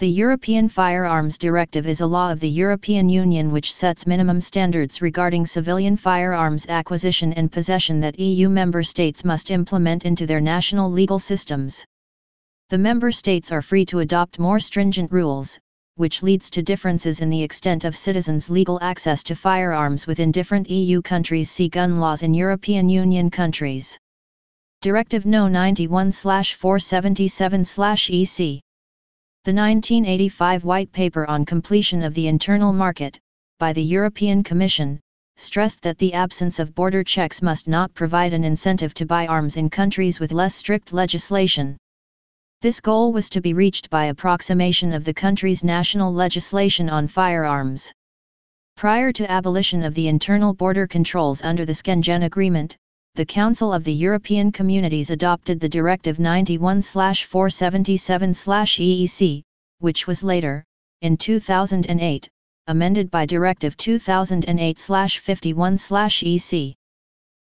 The European Firearms Directive is a law of the European Union which sets minimum standards regarding civilian firearms acquisition and possession that EU member states must implement into their national legal systems. The member states are free to adopt more stringent rules, which leads to differences in the extent of citizens' legal access to firearms within different EU countries. See gun laws in European Union countries. Directive No 91 477 EC the 1985 White Paper on Completion of the Internal Market, by the European Commission, stressed that the absence of border checks must not provide an incentive to buy arms in countries with less strict legislation. This goal was to be reached by approximation of the country's national legislation on firearms. Prior to abolition of the internal border controls under the Schengen Agreement, the Council of the European Communities adopted the Directive 91-477-EEC, which was later, in 2008, amended by Directive 2008-51-EC.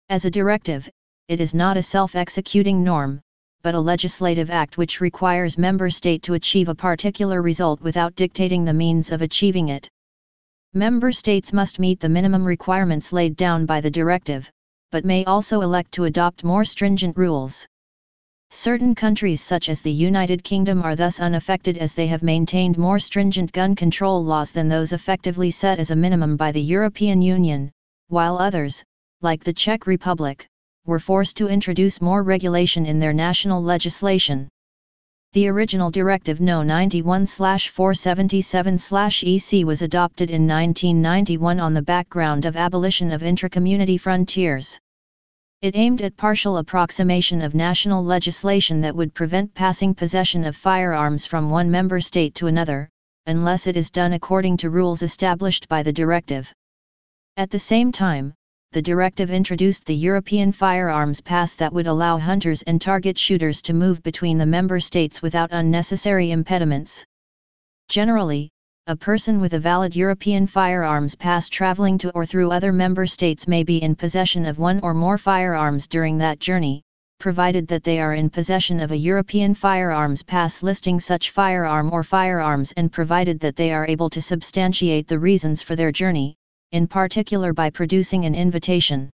As a directive, it is not a self-executing norm, but a legislative act which requires member state to achieve a particular result without dictating the means of achieving it. Member states must meet the minimum requirements laid down by the directive, but may also elect to adopt more stringent rules. Certain countries such as the United Kingdom are thus unaffected as they have maintained more stringent gun control laws than those effectively set as a minimum by the European Union, while others, like the Czech Republic, were forced to introduce more regulation in their national legislation. The original Directive No 91-477-EC was adopted in 1991 on the background of abolition of intra-community frontiers. It aimed at partial approximation of national legislation that would prevent passing possession of firearms from one member state to another, unless it is done according to rules established by the directive. At the same time, the directive introduced the European Firearms Pass that would allow hunters and target shooters to move between the member states without unnecessary impediments. Generally, a person with a valid European firearms pass traveling to or through other member states may be in possession of one or more firearms during that journey, provided that they are in possession of a European firearms pass listing such firearm or firearms and provided that they are able to substantiate the reasons for their journey, in particular by producing an invitation.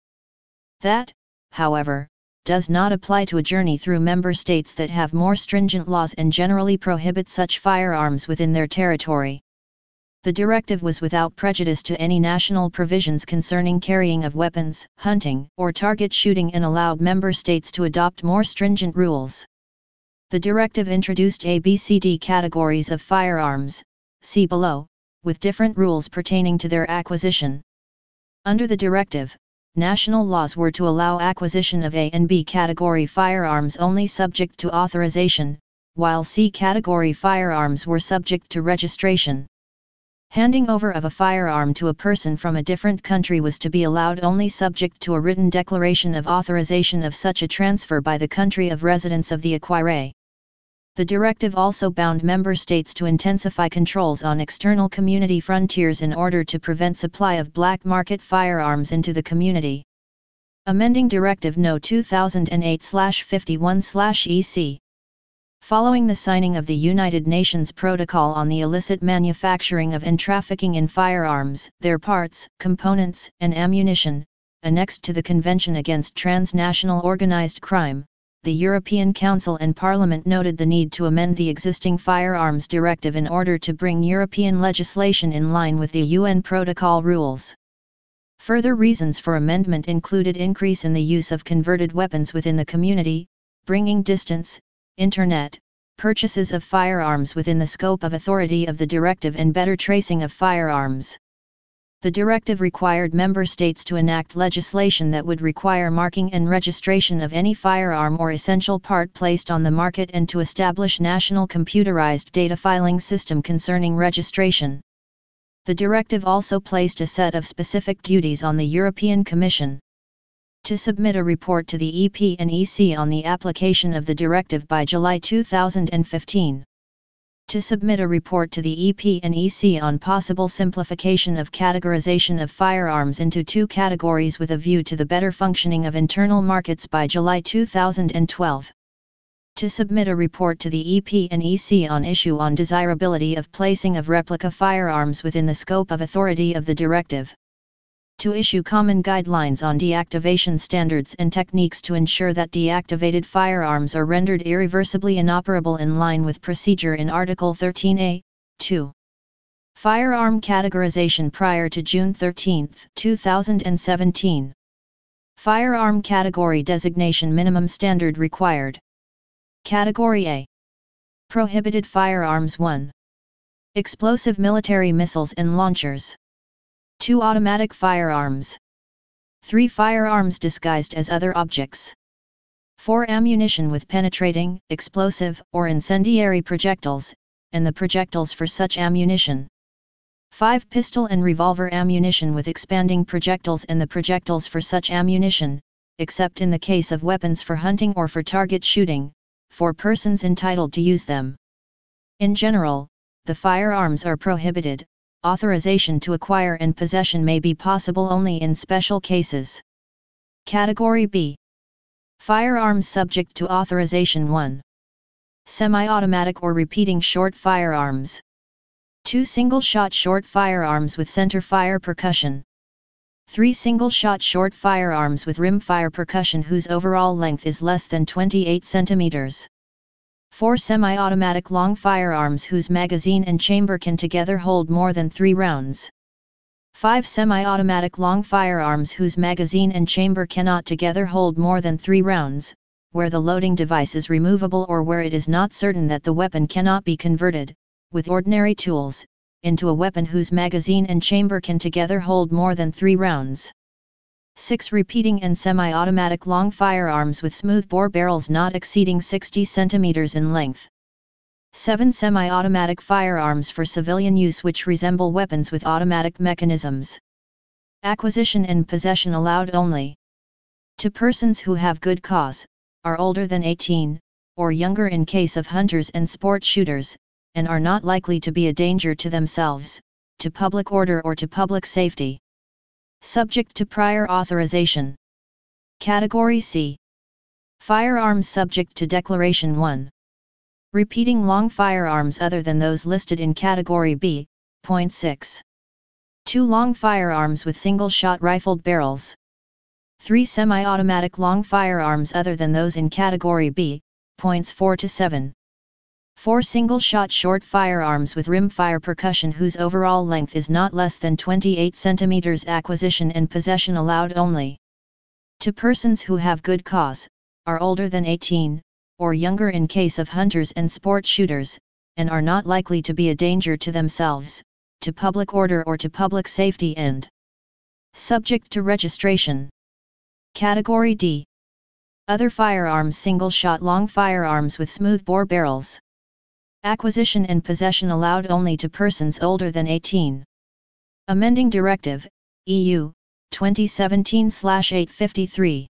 That, however, does not apply to a journey through member states that have more stringent laws and generally prohibit such firearms within their territory. The directive was without prejudice to any national provisions concerning carrying of weapons, hunting, or target shooting and allowed member states to adopt more stringent rules. The directive introduced ABCD categories of firearms, see below, with different rules pertaining to their acquisition. Under the directive, national laws were to allow acquisition of A and B category firearms only subject to authorization, while C category firearms were subject to registration. Handing over of a firearm to a person from a different country was to be allowed only subject to a written declaration of authorization of such a transfer by the country of residence of the acquiree. The directive also bound member states to intensify controls on external community frontiers in order to prevent supply of black market firearms into the community. Amending Directive No 2008-51-EC Following the signing of the United Nations Protocol on the illicit manufacturing of and trafficking in firearms, their parts, components, and ammunition, annexed to the Convention Against Transnational Organized Crime, the European Council and Parliament noted the need to amend the existing Firearms Directive in order to bring European legislation in line with the UN Protocol rules. Further reasons for amendment included increase in the use of converted weapons within the community, bringing distance, internet, purchases of firearms within the scope of authority of the directive and better tracing of firearms the directive required member states to enact legislation that would require marking and registration of any firearm or essential part placed on the market and to establish national computerized data filing system concerning registration. The directive also placed a set of specific duties on the European Commission to submit a report to the EP and EC on the application of the directive by July 2015 to submit a report to the EP and EC on possible simplification of categorization of firearms into two categories with a view to the better functioning of internal markets by July 2012. To submit a report to the EP and EC on issue on desirability of placing of replica firearms within the scope of authority of the directive. To issue common guidelines on deactivation standards and techniques to ensure that deactivated firearms are rendered irreversibly inoperable in line with procedure in Article 13A, 2. Firearm categorization prior to June 13, 2017. Firearm category designation minimum standard required. Category A. Prohibited firearms 1. Explosive military missiles and launchers. 2 automatic firearms. 3 firearms disguised as other objects. 4 ammunition with penetrating, explosive, or incendiary projectiles, and the projectiles for such ammunition. 5 pistol and revolver ammunition with expanding projectiles and the projectiles for such ammunition, except in the case of weapons for hunting or for target shooting, for persons entitled to use them. In general, the firearms are prohibited, authorization to acquire and possession may be possible only in special cases. Category B Firearms subject to authorization 1. Semi-automatic or repeating short firearms. 2 single-shot short firearms with center fire percussion. 3 single-shot short firearms with rim-fire percussion whose overall length is less than 28 cm. 4 semi-automatic long firearms whose magazine and chamber can together hold more than 3 rounds. 5 semi-automatic long firearms whose magazine and chamber cannot together hold more than 3 rounds, where the loading device is removable or where it is not certain that the weapon cannot be converted, with ordinary tools, into a weapon whose magazine and chamber can together hold more than three rounds. 6. Repeating and semi-automatic long firearms with smooth-bore barrels not exceeding 60 cm in length. 7. Semi-automatic firearms for civilian use which resemble weapons with automatic mechanisms. Acquisition and possession allowed only to persons who have good cause, are older than 18, or younger in case of hunters and sport shooters, and are not likely to be a danger to themselves, to public order or to public safety. Subject to prior authorization. Category C. Firearms subject to Declaration 1. Repeating long firearms other than those listed in Category B, point 6. 2 long firearms with single-shot rifled barrels. 3 semi-automatic long firearms other than those in Category B, points 4 to 7. 4 single-shot short firearms with rimfire percussion whose overall length is not less than 28 cm acquisition and possession allowed only. To persons who have good cause, are older than 18, or younger in case of hunters and sport shooters, and are not likely to be a danger to themselves, to public order or to public safety and subject to registration. Category D. Other firearms single-shot long firearms with smooth-bore barrels. Acquisition and possession allowed only to persons older than 18. Amending Directive, EU, 2017-853.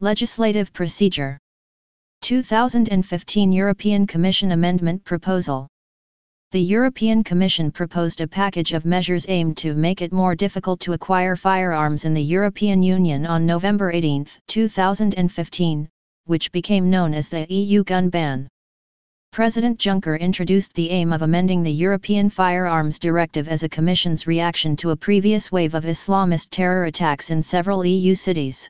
Legislative Procedure 2015 European Commission Amendment Proposal The European Commission proposed a package of measures aimed to make it more difficult to acquire firearms in the European Union on November 18, 2015, which became known as the EU gun ban. President Juncker introduced the aim of amending the European Firearms Directive as a Commission's reaction to a previous wave of Islamist terror attacks in several EU cities.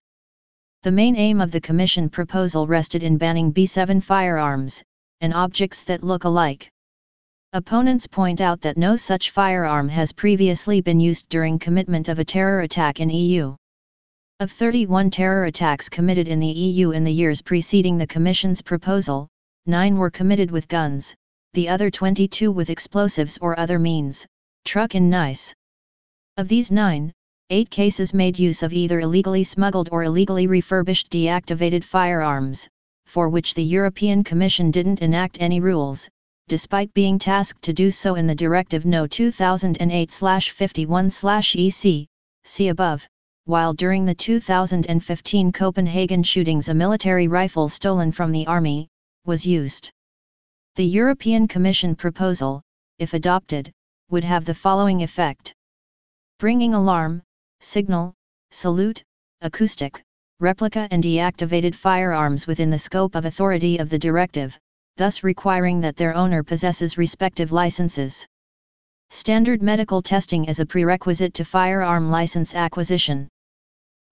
The main aim of the Commission proposal rested in banning B7 firearms, and objects that look alike. Opponents point out that no such firearm has previously been used during commitment of a terror attack in EU. Of 31 terror attacks committed in the EU in the years preceding the Commission's proposal, 9 were committed with guns, the other 22 with explosives or other means, truck and Nice. Of these 9, 8 cases made use of either illegally smuggled or illegally refurbished deactivated firearms, for which the European Commission didn't enact any rules, despite being tasked to do so in the Directive No 2008-51-EC, see above, while during the 2015 Copenhagen shootings a military rifle stolen from the army, was used. The European Commission proposal, if adopted, would have the following effect. Bringing alarm, signal, salute, acoustic, replica and deactivated firearms within the scope of authority of the directive, thus requiring that their owner possesses respective licenses. Standard medical testing as a prerequisite to firearm license acquisition.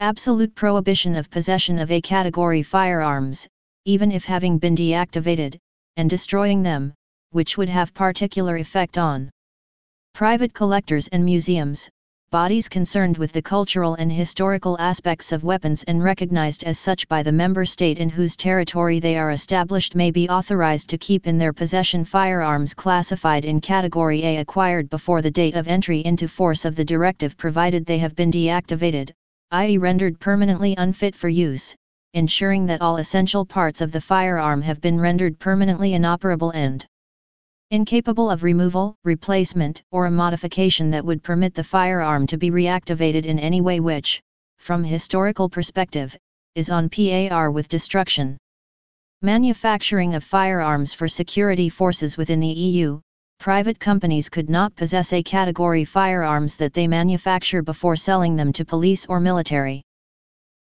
Absolute prohibition of possession of A category firearms, even if having been deactivated, and destroying them, which would have particular effect on private collectors and museums, bodies concerned with the cultural and historical aspects of weapons and recognized as such by the member state in whose territory they are established may be authorized to keep in their possession firearms classified in Category A acquired before the date of entry into force of the directive provided they have been deactivated, i.e. rendered permanently unfit for use, ensuring that all essential parts of the firearm have been rendered permanently inoperable and incapable of removal, replacement, or a modification that would permit the firearm to be reactivated in any way which, from historical perspective, is on par with destruction. Manufacturing of firearms for security forces within the EU, private companies could not possess A category firearms that they manufacture before selling them to police or military.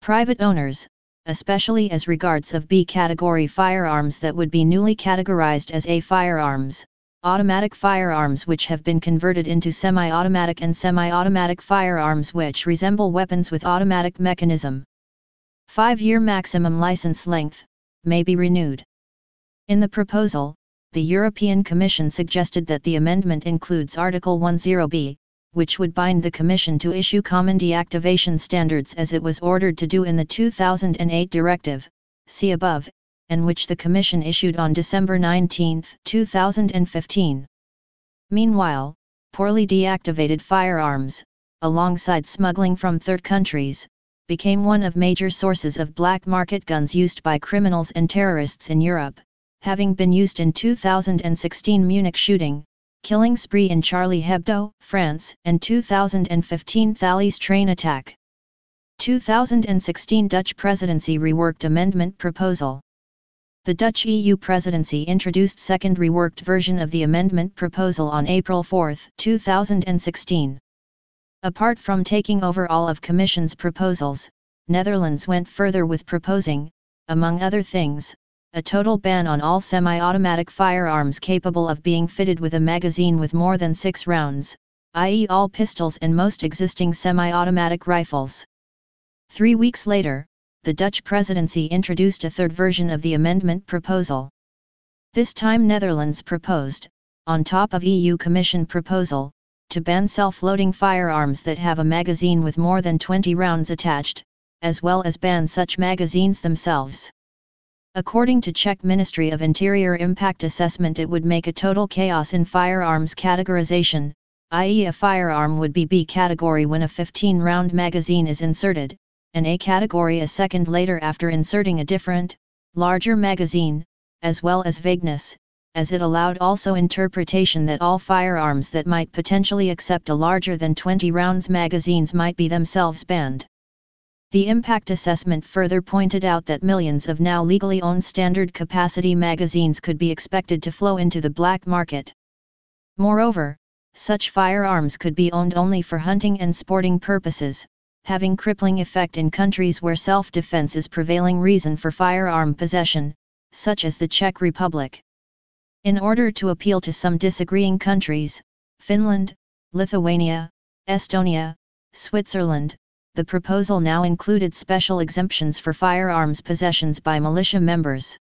Private owners, especially as regards of B category firearms that would be newly categorized as A firearms, automatic firearms which have been converted into semi-automatic and semi-automatic firearms which resemble weapons with automatic mechanism. 5-year maximum license length, may be renewed. In the proposal, the European Commission suggested that the amendment includes Article 10b, which would bind the Commission to issue common deactivation standards as it was ordered to do in the 2008 directive, see above, and which the Commission issued on December 19, 2015. Meanwhile, poorly deactivated firearms, alongside smuggling from third countries, became one of major sources of black market guns used by criminals and terrorists in Europe, having been used in 2016 Munich shooting, killing spree in Charlie Hebdo, France, and 2015 Thalys train attack. 2016 Dutch presidency reworked amendment proposal. The Dutch EU presidency introduced second reworked version of the amendment proposal on April 4, 2016. Apart from taking over all of Commission's proposals, Netherlands went further with proposing, among other things, a total ban on all semi-automatic firearms capable of being fitted with a magazine with more than six rounds, i.e. all pistols and most existing semi-automatic rifles. Three weeks later, the Dutch presidency introduced a third version of the amendment proposal. This time Netherlands proposed, on top of EU Commission proposal, to ban self-loading firearms that have a magazine with more than 20 rounds attached, as well as ban such magazines themselves. According to Czech Ministry of Interior impact assessment it would make a total chaos in firearms categorization, i.e. a firearm would be B category when a 15-round magazine is inserted, and A category a second later after inserting a different, larger magazine, as well as vagueness, as it allowed also interpretation that all firearms that might potentially accept a larger than 20 rounds magazines might be themselves banned. The impact assessment further pointed out that millions of now legally owned standard capacity magazines could be expected to flow into the black market. Moreover, such firearms could be owned only for hunting and sporting purposes, having crippling effect in countries where self-defense is prevailing reason for firearm possession, such as the Czech Republic. In order to appeal to some disagreeing countries, Finland, Lithuania, Estonia, Switzerland, the proposal now included special exemptions for firearms possessions by militia members.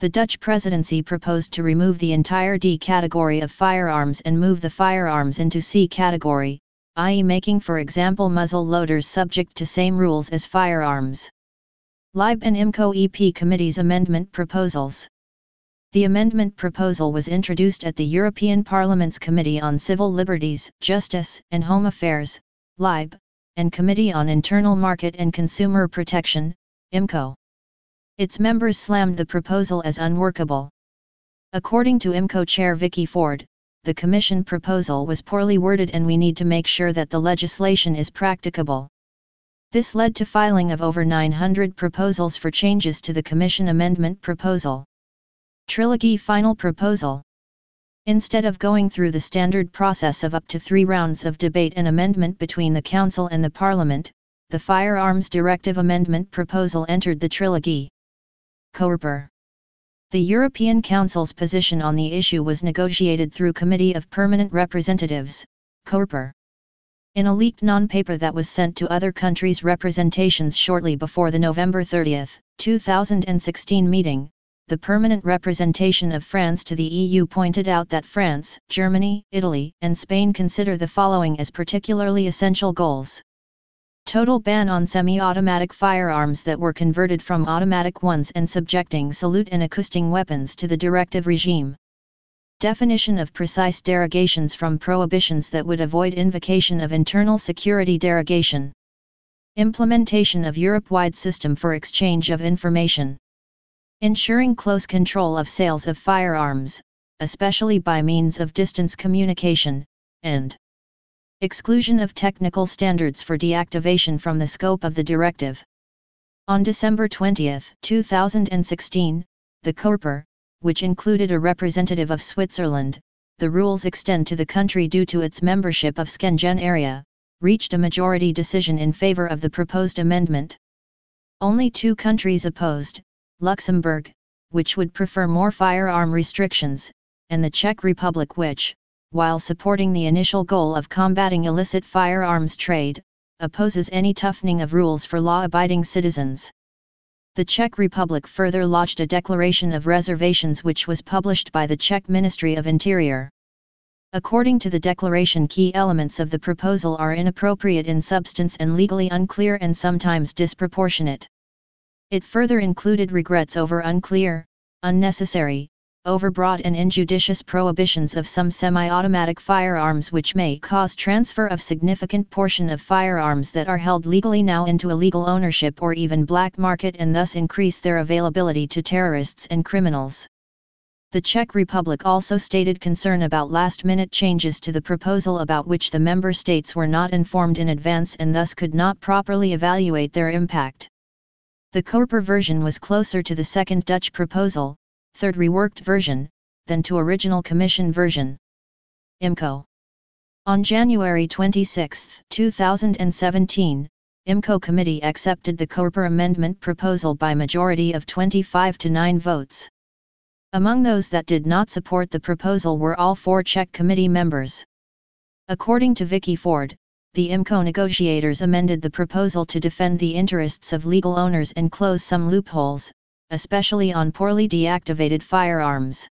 The Dutch presidency proposed to remove the entire D category of firearms and move the firearms into C category, i.e. making for example muzzle loaders subject to same rules as firearms. LIBE and IMCO EP Committee's amendment proposals. The amendment proposal was introduced at the European Parliament's Committee on Civil Liberties, Justice and Home Affairs, LIBE, and Committee on Internal Market and Consumer Protection, IMCO. Its members slammed the proposal as unworkable. According to IMCO Chair Vicky Ford, the Commission proposal was poorly worded and we need to make sure that the legislation is practicable. This led to filing of over 900 proposals for changes to the Commission amendment proposal. Trilogue Final Proposal Instead of going through the standard process of up to three rounds of debate and amendment between the Council and the Parliament, the Firearms Directive Amendment proposal entered the trilogue. Coreper The European Council's position on the issue was negotiated through Committee of Permanent Representatives, Coreper. In a leaked non-paper that was sent to other countries' representations shortly before the November 30, 2016 meeting, the permanent representation of France to the EU pointed out that France, Germany, Italy, and Spain consider the following as particularly essential goals. Total ban on semi-automatic firearms that were converted from automatic ones and subjecting salute and acoustic weapons to the directive regime. Definition of precise derogations from prohibitions that would avoid invocation of internal security derogation. Implementation of Europe-wide system for exchange of information. Ensuring close control of sales of firearms, especially by means of distance communication, and exclusion of technical standards for deactivation from the scope of the directive. On December 20, 2016, the Coreper, which included a representative of Switzerland, the rules extend to the country due to its membership of Schengen area, reached a majority decision in favor of the proposed amendment. Only two countries opposed, Luxembourg, which would prefer more firearm restrictions, and the Czech Republic which, while supporting the initial goal of combating illicit firearms trade, opposes any toughening of rules for law-abiding citizens. The Czech Republic further lodged a declaration of reservations which was published by the Czech Ministry of Interior. According to the declaration key elements of the proposal are inappropriate in substance and legally unclear and sometimes disproportionate. It further included regrets over unclear, unnecessary, overbroad and injudicious prohibitions of some semi-automatic firearms which may cause transfer of significant portion of firearms that are held legally now into illegal ownership or even black market and thus increase their availability to terrorists and criminals. The Czech Republic also stated concern about last-minute changes to the proposal about which the member states were not informed in advance and thus could not properly evaluate their impact. The Coreper version was closer to the second Dutch proposal, third reworked version, than to original Commission version. IMCO On January 26, 2017, IMCO committee accepted the Coreper amendment proposal by majority of 25 to 9 votes. Among those that did not support the proposal were all four Czech committee members. According to Vicky Ford, the IMCO negotiators amended the proposal to defend the interests of legal owners and close some loopholes, especially on poorly deactivated firearms.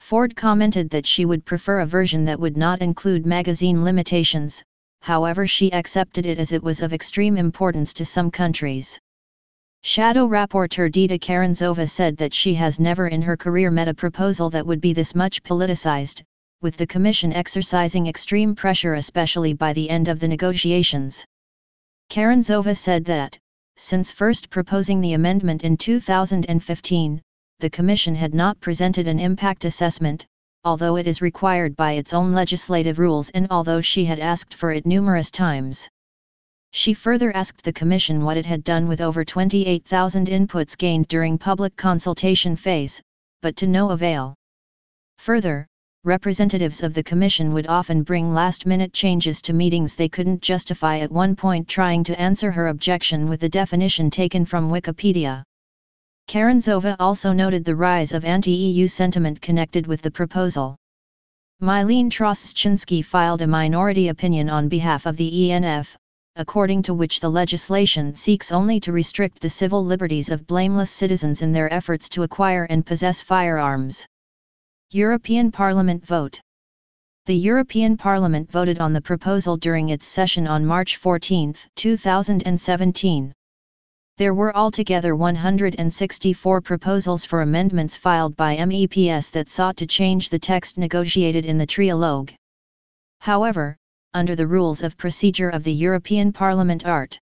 Ford commented that she would prefer a version that would not include magazine limitations, however she accepted it as it was of extreme importance to some countries. Shadow rapporteur Dita Charanzová said that she has never in her career met a proposal that would be this much politicized, with the Commission exercising extreme pressure especially by the end of the negotiations. Charanzová said that, since first proposing the amendment in 2015, the Commission had not presented an impact assessment, although it is required by its own legislative rules and although she had asked for it numerous times. She further asked the Commission what it had done with over 28,000 inputs gained during public consultation phase, but to no avail. Further, representatives of the Commission would often bring last-minute changes to meetings they couldn't justify at one point trying to answer her objection with the definition taken from Wikipedia. Charanzová also noted the rise of anti-EU sentiment connected with the proposal. Mylene Troszczynski filed a minority opinion on behalf of the ENF, according to which the legislation seeks only to restrict the civil liberties of blameless citizens in their efforts to acquire and possess firearms. European Parliament vote The European Parliament voted on the proposal during its session on March 14, 2017. There were altogether 164 proposals for amendments filed by MEPs that sought to change the text negotiated in the trialogue. However, under the rules of procedure of the European Parliament Art.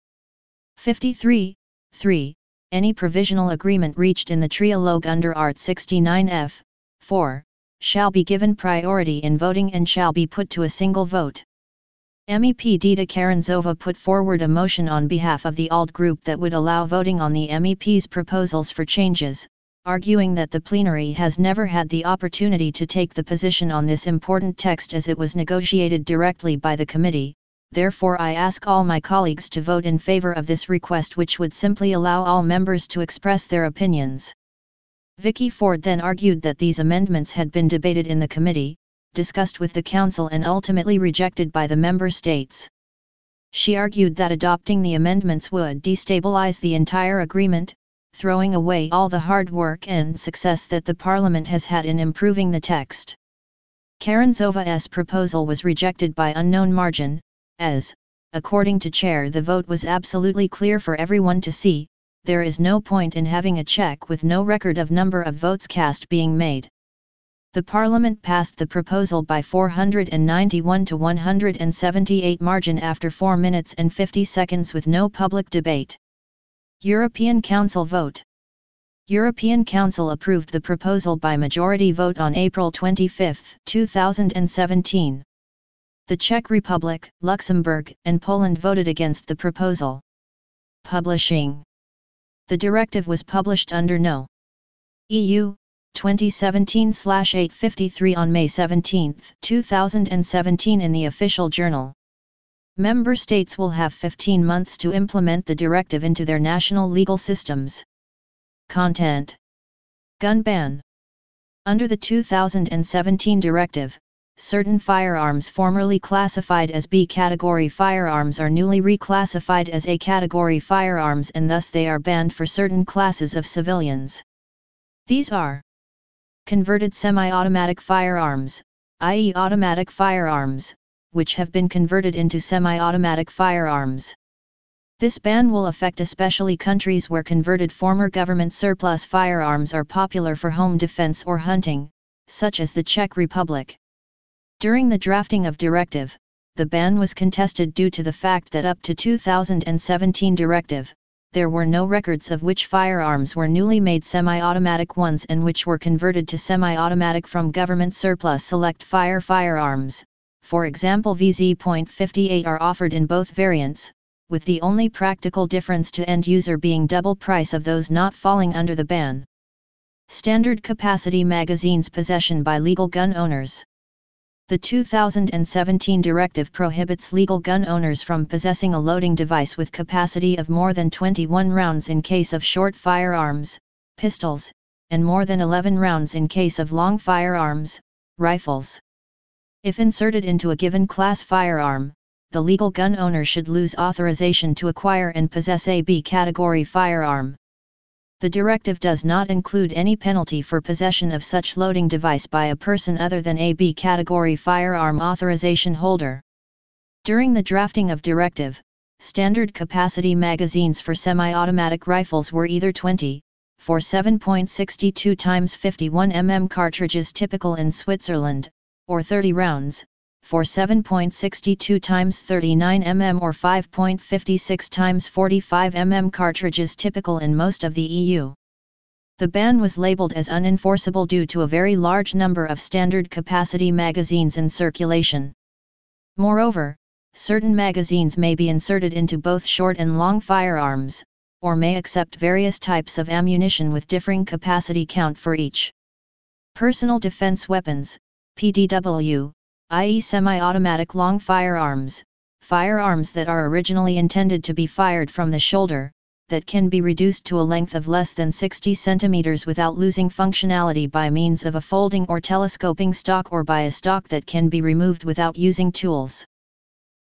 53, 3, any provisional agreement reached in the trialogue under Art 69F, 4, shall be given priority in voting and shall be put to a single vote. MEP Dita Charanzová put forward a motion on behalf of the ALDE group that would allow voting on the MEP's proposals for changes, arguing that the plenary has never had the opportunity to take the position on this important text as it was negotiated directly by the committee, therefore I ask all my colleagues to vote in favor of this request which would simply allow all members to express their opinions. Vicky Ford then argued that these amendments had been debated in the committee, discussed with the Council and ultimately rejected by the member states. She argued that adopting the amendments would destabilize the entire agreement, throwing away all the hard work and success that the Parliament has had in improving the text. Charanzová's proposal was rejected by unknown margin, as, according to Chair the vote was absolutely clear for everyone to see, there is no point in having a check with no record of number of votes cast being made. The Parliament passed the proposal by 491 to 178 margin after 4 minutes and 50 seconds with no public debate. European Council vote European Council approved the proposal by majority vote on April 25, 2017 the Czech Republic, Luxembourg, and Poland voted against the proposal. Publishing The directive was published under No. EU 2017-853 on May 17, 2017 in the official journal. Member states will have 15 months to implement the directive into their national legal systems. Content Gun ban Under the 2017 directive, certain firearms formerly classified as B category firearms are newly reclassified as A category firearms and thus they are banned for certain classes of civilians. These are converted semi-automatic firearms, i.e. automatic firearms, which have been converted into semi-automatic firearms. This ban will affect especially countries where converted former government surplus firearms are popular for home defense or hunting, such as the Czech Republic. During the drafting of directive, the ban was contested due to the fact that up to 2017 directive, there were no records of which firearms were newly made semi-automatic ones and which were converted to semi-automatic from government surplus select fire firearms. For example VZ.58 are offered in both variants, with the only practical difference to end user being double price of those not falling under the ban. Standard capacity magazines possession by legal gun owners. The 2017 directive prohibits legal gun owners from possessing a loading device with capacity of more than 21 rounds in case of short firearms, pistols, and more than 11 rounds in case of long firearms, rifles. If inserted into a given class firearm, the legal gun owner should lose authorization to acquire and possess a B category firearm. The directive does not include any penalty for possession of such loading device by a person other than a B category firearm authorization holder. During the drafting of directive, standard capacity magazines for semi-automatic rifles were either 20, for 7.62 x 51 mm cartridges typical in Switzerland, or 30 rounds, for 7.62 x 39 mm or 5.56 x 45 mm cartridges typical in most of the EU. The ban was labeled as unenforceable due to a very large number of standard capacity magazines in circulation. Moreover, certain magazines may be inserted into both short and long firearms, or may accept various types of ammunition with differing capacity count for each. Personal defense weapons, PDW, i.e. semi-automatic long firearms, firearms that are originally intended to be fired from the shoulder, that can be reduced to a length of less than 60 cm without losing functionality by means of a folding or telescoping stock or by a stock that can be removed without using tools.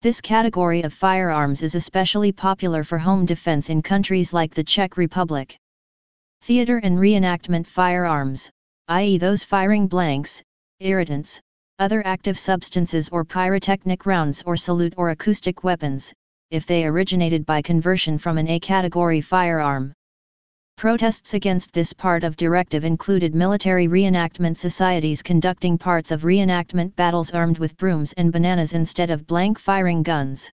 This category of firearms is especially popular for home defense in countries like the Czech Republic. Theater and reenactment firearms, i.e. those firing blanks, irritants, other active substances or pyrotechnic rounds or salute or acoustic weapons, if they originated by conversion from an A-category firearm. Protests against this part of directive included military reenactment societies conducting parts of reenactment battles armed with brooms and bananas instead of blank firing guns.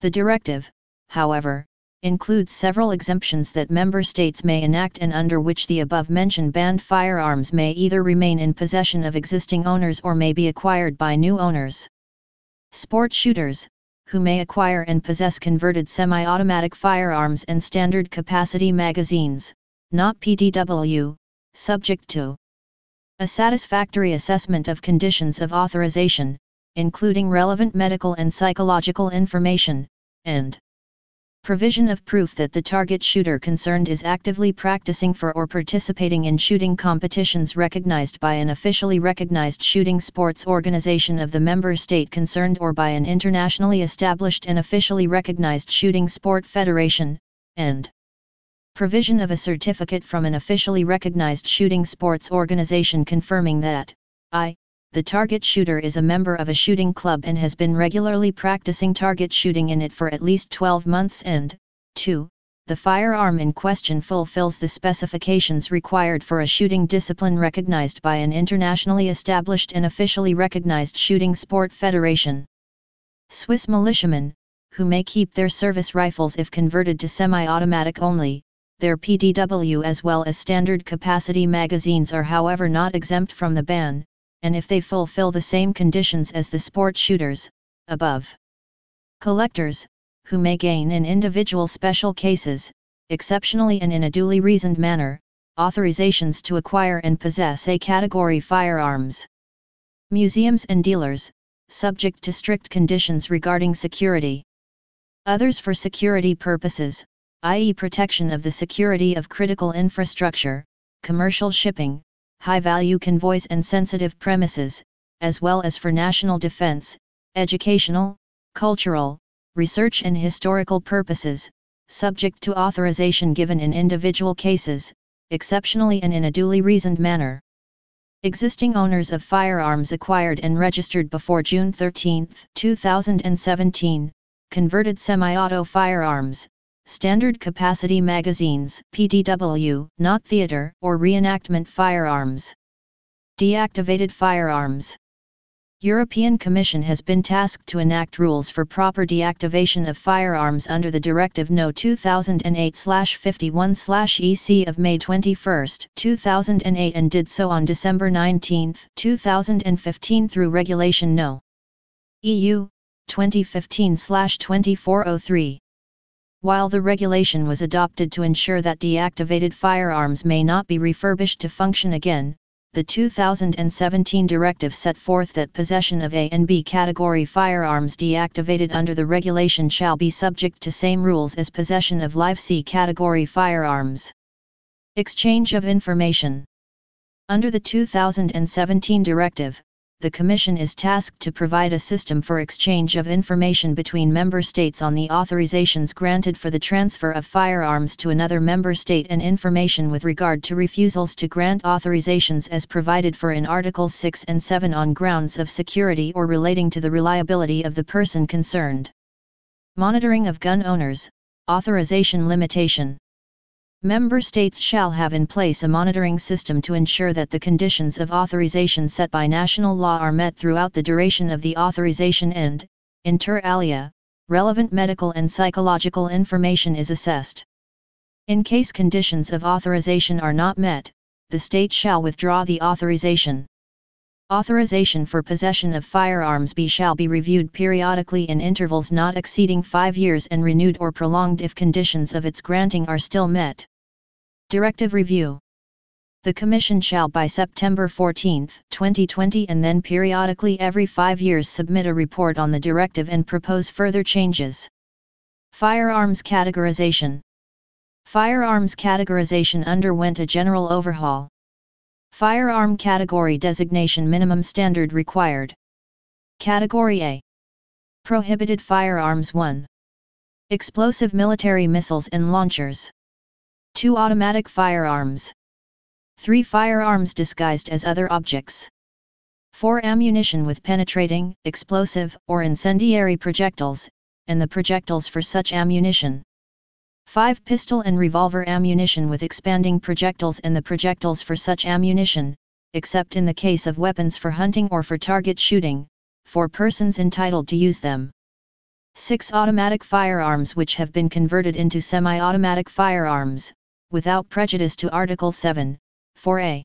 The directive, however, includes several exemptions that member states may enact and under which the above-mentioned banned firearms may either remain in possession of existing owners or may be acquired by new owners. Sport shooters, who may acquire and possess converted semi-automatic firearms and standard capacity magazines, not PDW, subject to a satisfactory assessment of conditions of authorization, including relevant medical and psychological information, and provision of proof that the target shooter concerned is actively practicing for or participating in shooting competitions recognized by an officially recognized shooting sports organization of the member state concerned or by an internationally established and officially recognized shooting sport federation, and provision of a certificate from an officially recognized shooting sports organization confirming that, I, the target shooter is a member of a shooting club and has been regularly practicing target shooting in it for at least 12 months and, 2. The firearm in question fulfills the specifications required for a shooting discipline recognized by an internationally established and officially recognized shooting sport federation. Swiss militiamen, who may keep their service rifles if converted to semi-automatic only, their PDW as well as standard capacity magazines are however not exempt from the ban, and if they fulfill the same conditions as the sport shooters, above. Collectors, who may gain in individual special cases, exceptionally and in a duly reasoned manner, authorizations to acquire and possess A category firearms. Museums and dealers, subject to strict conditions regarding security. Others for security purposes, i.e. protection of the security of critical infrastructure, commercial shipping, high-value convoys and sensitive premises, as well as for national defense, educational, cultural, research and historical purposes, subject to authorization given in individual cases, exceptionally and in a duly reasoned manner. Existing owners of firearms acquired and registered before June 13, 2017, converted semi-auto firearms, Standard Capacity Magazines PDW, not theater or reenactment firearms. Deactivated firearms. European Commission has been tasked to enact rules for proper deactivation of firearms under the Directive No 2008-51-EC of May 21, 2008 and did so on December 19, 2015 through Regulation No. EU 2015-2403 while the regulation was adopted to ensure that deactivated firearms may not be refurbished to function again, the 2017 directive set forth that possession of A and B category firearms deactivated under the regulation shall be subject to same rules as possession of live C category firearms. Exchange of information Under the 2017 directive, the Commission is tasked to provide a system for exchange of information between member states on the authorizations granted for the transfer of firearms to another member state and information with regard to refusals to grant authorizations as provided for in Articles 6 and 7 on grounds of security or relating to the reliability of the person concerned. Monitoring of gun owners, authorization limitation. Member states shall have in place a monitoring system to ensure that the conditions of authorization set by national law are met throughout the duration of the authorization and, inter alia, relevant medical and psychological information is assessed. In case conditions of authorization are not met, the state shall withdraw the authorization. Authorization for possession of firearms B shall be reviewed periodically in intervals not exceeding five years and renewed or prolonged if conditions of its granting are still met. Directive Review The Commission shall by September 14, 2020 and then periodically every five years submit a report on the directive and propose further changes. Firearms Categorization Firearms categorization underwent a general overhaul. Firearm Category Designation Minimum Standard Required. Category A. Prohibited Firearms. 1 Explosive Military Missiles and Launchers. 2 Automatic Firearms. 3 Firearms disguised as other objects. 4 Ammunition with penetrating, explosive, or incendiary projectiles, and the projectiles for such ammunition 5 pistol and revolver ammunition with expanding projectiles and the projectiles for such ammunition, except in the case of weapons for hunting or for target shooting, for persons entitled to use them. 6 automatic firearms which have been converted into semi-automatic firearms, without prejudice to Article 7, 4a.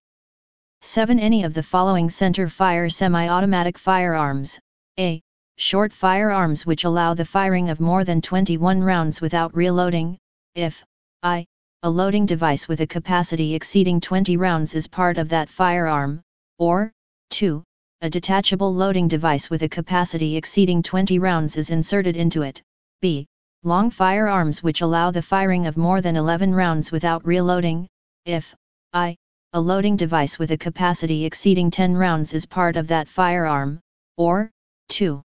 7 Any of the following center fire semi-automatic firearms, a. Short firearms which allow the firing of more than 21 rounds without reloading, if, I, a loading device with a capacity exceeding 20 rounds is part of that firearm, or, 2, a detachable loading device with a capacity exceeding 20 rounds is inserted into it. B. Long firearms which allow the firing of more than 11 rounds without reloading, if I. A loading device with a capacity exceeding 10 rounds is part of that firearm, or 2.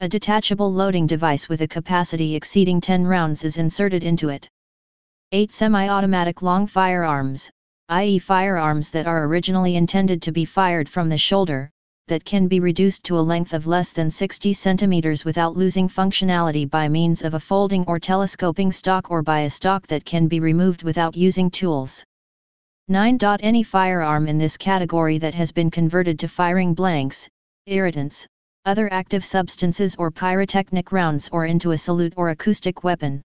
A detachable loading device with a capacity exceeding 10 rounds is inserted into it. 8 semi-automatic long firearms, i.e. firearms that are originally intended to be fired from the shoulder, that can be reduced to a length of less than 60 cm without losing functionality by means of a folding or telescoping stock or by a stock that can be removed without using tools. 9. Any firearm in this category that has been converted to firing blanks, irritants, other active substances or pyrotechnic rounds or into a salute or acoustic weapon.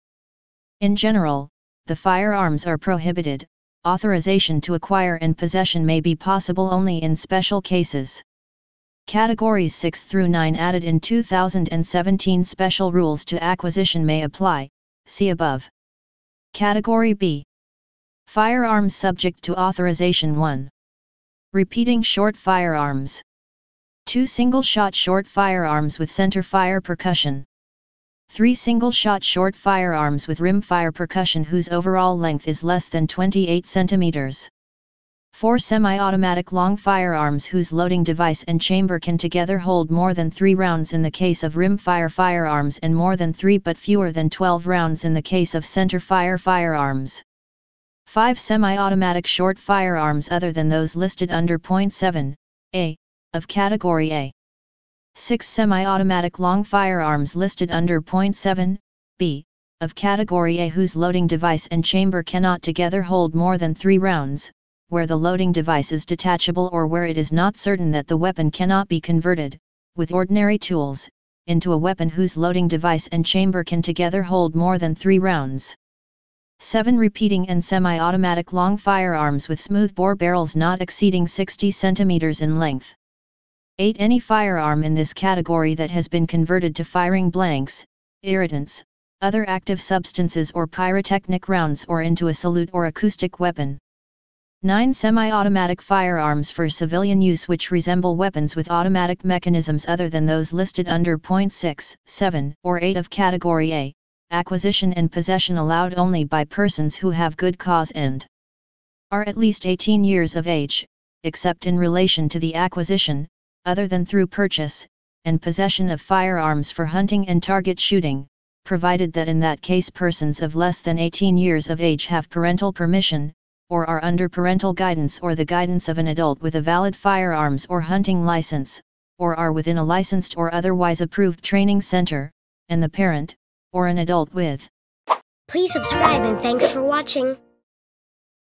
In general, the firearms are prohibited, authorization to acquire and possession may be possible only in special cases. Categories 6 through 9 added in 2017 special rules to acquisition may apply, see above. Category B. Firearms subject to authorization 1. Repeating short firearms. 2 single-shot short firearms with center fire percussion. 3 single-shot short firearms with rim fire percussion whose overall length is less than 28 centimeters. 4 semi-automatic long firearms whose loading device and chamber can together hold more than 3 rounds in the case of rimfire firearms and more than 3 but fewer than 12 rounds in the case of center fire firearms. 5 semi-automatic short firearms other than those listed under point 7, A, of Category A. 6 semi-automatic long firearms listed under point 7, B, of Category A whose loading device and chamber cannot together hold more than 3 rounds, where the loading device is detachable or where it is not certain that the weapon cannot be converted, with ordinary tools, into a weapon whose loading device and chamber can together hold more than three rounds. 7. Repeating and semi-automatic long firearms with smooth-bore barrels not exceeding 60 cm in length. 8. Any firearm in this category that has been converted to firing blanks, irritants, other active substances or pyrotechnic rounds or into a salute or acoustic weapon. 9 semi-automatic firearms for civilian use which resemble weapons with automatic mechanisms other than those listed under point 6, 7, or 8 of Category A, acquisition and possession allowed only by persons who have good cause and are at least 18 years of age, except in relation to the acquisition, other than through purchase, and possession of firearms for hunting and target shooting, provided that in that case persons of less than 18 years of age have parental permission, or are under parental guidance or the guidance of an adult with a valid firearms or hunting license, or are within a licensed or otherwise approved training center, and the parent, or an adult with. Please subscribe and thanks for watching.